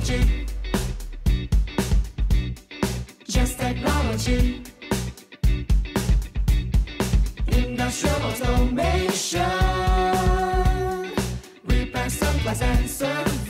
technology. Just technology. Industrial automation. Repair supplies and service.